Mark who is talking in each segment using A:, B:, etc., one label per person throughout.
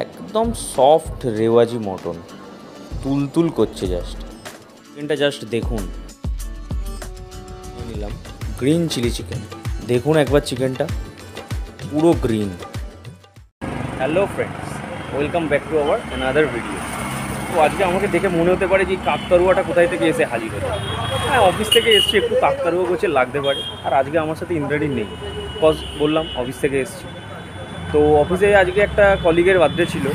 A: একদম soft রেওয়াজি mutton. তুলতুল করছে just চিকেনটা জাস্ট দেখুন। নিলাম। গ্রিন চিলি চিকেন দেখুন একবার চিকেনটা পুরো green hello friends welcome back to our another video তো আজকে আমাকে দেখে মনে হতে পারে যে কাকতারুয়াটা কোথায় থেকে এসে হাজির হলো। হ্যাঁ অফিস থেকে এসছি, একটু কাকতারুয়া গোছে লাগতে পারে। আর আজকে আমার সাথে ইন্দ্রাণী নেই। কজ বললাম অফিস থেকে এসছি। তো অফিসে আজকে একটা কলিগের বার্থডে ছিল,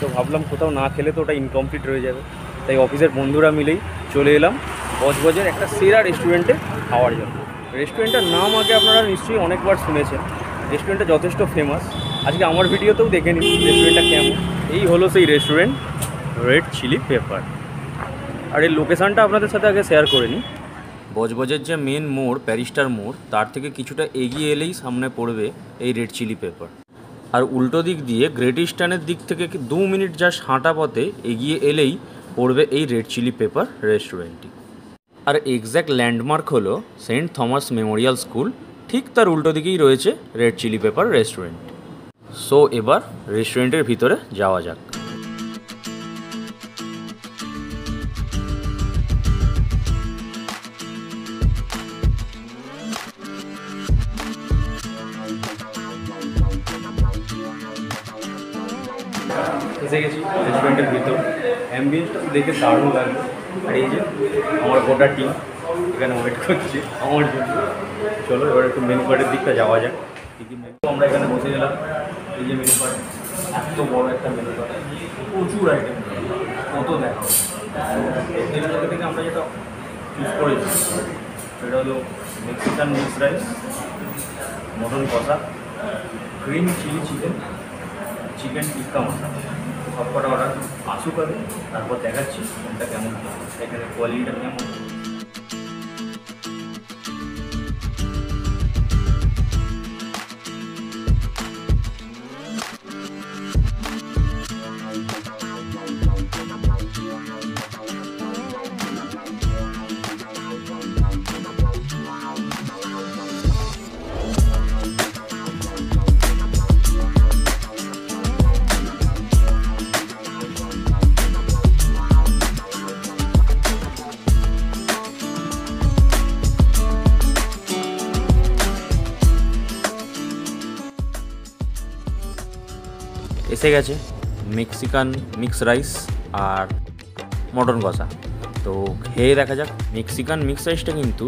A: তো ভাবলাম কোথাও না খেলে তো ওটা ইনকমপ্লিট রয়ে যাবে। তাই অফিসের বন্ধুরা মিলেই চলে এলাম বজবজের একটা সেরা রেস্টুরেন্টে খাওয়ার জন্য। রেস্টুরেন্টটার নাম আগে আপনারা নিশ্চয়ই অনেকবার শুনেছেন। রেস্টুরেন্টটা যথেষ্ট ফেমাস আজকে আমার ভিডিওতেও দেখে নিন রেস্টুরেন্টটা কেমন। এই হলো সেই রেস্টুরেন্ট রেড চিলি পেপার আর এই লোকেশানটা আপনাদের সাথে আগে শেয়ার করে নিই। বজবজের যে মেন মোড় প্যারিস্টার মোড়, তার থেকে কিছুটা এগিয়ে এলেই সামনে পড়বে এই রেড চিলি পেপার আর উল্টো দিক দিয়ে গ্রেট ইস্টার্নের দিক থেকে দু মিনিট জাস্ট হাঁটা পথে এগিয়ে এলেই পড়বে এই রেড চিলি পেপার রেস্টুরেন্টটি আর এক্স্যাক্ট ল্যান্ডমার্ক হলো সেন্ট থমাস মেমোরিয়াল স্কুল ঠিক তার উল্টো দিকেই রয়েছে red chili pepper restaurant so এবার রেস্টুরেন্টের ভিতরে যাওয়া যাক। এসে গেছি রেস্টুরেন্টের ভিতর অ্যাম্বিয়েন্সটা দেখে দারুণ লাগল আর এই যে আমার গোটা টিম এখানে ওয়েট করছে আমার জন্য চলো এবার একটু মেনু কার্ডের দিকটা যাওয়া যাক কী কী মেনু আমরা এখানে বসে গেলাম এই যে মেনু কার্ড এত বড় একটা মেনু কার্ড প্রচুর আইটেম কত দেখো এর মধ্যে থেকে আমরা যেটা চুজ করেছি সেটা হলো মেক্সিকান মিক্স রাইস মটন কষা green chili chicken chicken tikka masala সব কটা অর্ডার আসুক আগে তারপর দেখাচ্ছি কোনটা কেমন এখানে কোয়ালিটিটা কেমন এসে গেছে। মেক্সিকান মিক্স রাইস আর মটন কষা। তো খেয়ে দেখা যাক। মেক্সিকান মিক্স রাইসটা কিন্তু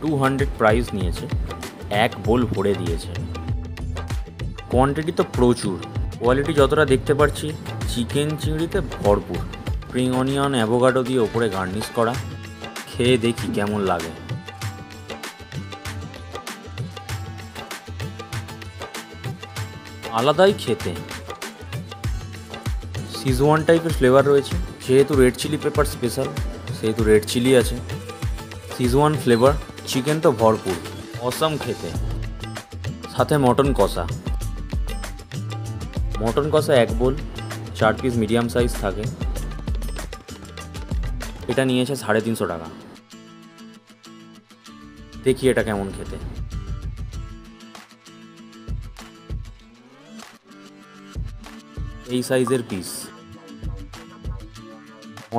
A: টু হান্ড্রেড প্রাইস নিয়েছে। এক বোল ভরে দিয়েছে। কোয়ান্টিটি তো প্রচুর। কোয়ালিটি যতটা দেখতে পারছি চিকেন চিংড়িতে ভরপুর। স্প্রিং অনিয়ন অ্যাভোগাডো দিয়ে ওপরে গার্নিশ করা। খেয়ে দেখি কেমন লাগে। আলাদাই খেতে। সিজওয়ান টাইপের ফ্লেভার রয়েছে, যেহেতু রেড চিলি পেপার স্পেশাল সেহেতু রেড চিলি আছে। সিজওয়ান ফ্লেভার চিকেন তো ভরপুর অসম খেতে। সাথে মটন কষা। মটন কষা এক বোল চার পিস মিডিয়াম সাইজ থাকে। এটা নিয়েছে সাড়ে তিনশো টাকা। দেখি এটা কেমন খেতে। এই সাইজের পিস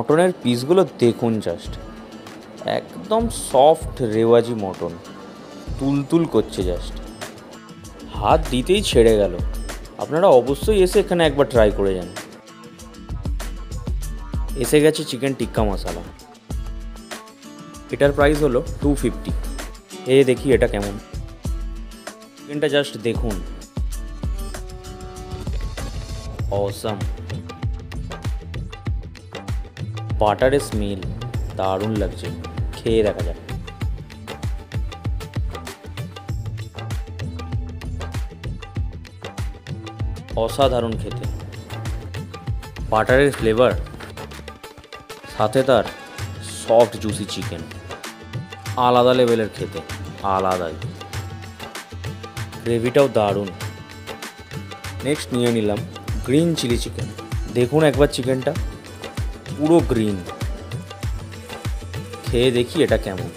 A: মটনের পিসগুলো দেখুন জাস্ট একদম সফট রেওয়াজি মটন, তুলতুল করছে জাস্ট হাত দিতেই ছেড়ে গেল। আপনারা অবশ্যই এসে এখানে একবার ট্রাই করে যান। এসে গেছে চিকেন টিক্কা মশলা এটার প্রাইস হলো টু ফিফটি এ দেখি এটা কেমন। চিকেনটা জাস্ট দেখুন। অসাম বাটারের স্মেল, দারুণ লাগছে। খেয়ে দেখা যাক। অসাধারণ খেতে। বাটারের ফ্লেভার সাথে তার সফট জুসি চিকেন আলাদা লেভেলের খেতে, আলাদাই। গ্রেভিটাও দারুণ। নেক্সট নিয়ে নিলাম গ্রিন চিলি চিকেন দেখুন একবার চিকেনটা পুরো গ্রিন। খেয়ে দেখি এটা কেমন।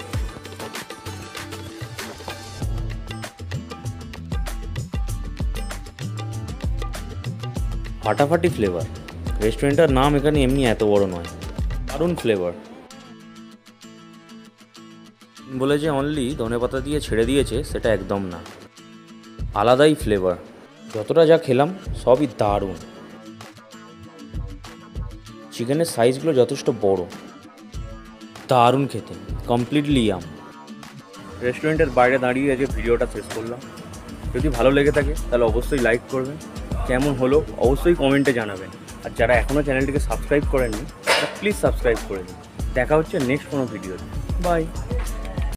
A: ফাটাফাটি ফ্লেভার রেস্টুরেন্টটার নাম এখানে এমনি এত বড় নয়। দারুণ ফ্লেভার বলে যে অনলি ধনেপাতা দিয়ে ছেড়ে দিয়েছে, সেটা একদম না। আলাদাই ফ্লেভার যতটা যা খেলাম, সবই দারুণ। চিকেনের সাইজগুলো যথেষ্ট বড়। দারুণ খেতে কমপ্লিটলি আম রেস্টুরেন্টের বাইরে দাঁড়িয়ে আজকে ভিডিওটা শেষ করলাম। যদি ভালো লেগে থাকে, তাহলে অবশ্যই লাইক করবেন। কেমন হলো, অবশ্যই কমেন্টে জানাবেন। আর যারা এখনও চ্যানেলটিকে সাবস্ক্রাইব করেননি প্লিজ সাবস্ক্রাইব করে দিন। দেখা হচ্ছে নেক্সট কোনো ভিডিওতে বাই